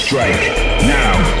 strike. Now.